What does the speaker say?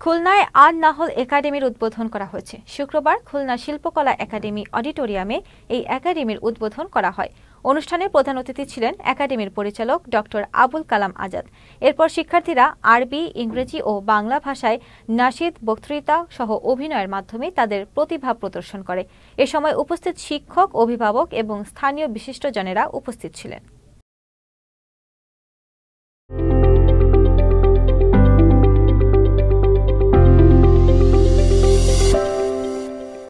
খুলনায় আর নাহল একাডেমির উদ্বোধন করা হয়েছে। শুক্রবার খুলনা শিল্পকলা একাডেমি অডিটোরিয়ামে এই একাডেমির উদ্বোধন করা হয়। অনুষ্ঠানে প্রধান অতিথি ছিলেন একাডেমির পরিচালক ডক্টর আবুল কালাম আজাদ। এরপর শিক্ষার্থীরা আরবি, ইংরেজি ও বাংলা ভাষায় নাসিদ বক্তৃতা সহ অভিনয়ের মাধ্যমে তাদের প্রতিভা প্রদর্শন করে। এ সময় উপস্থিত শিক্ষক, অভিভাবক এবং স্থানীয় বিশিষ্টজনেরা উপস্থিত ছিলেন।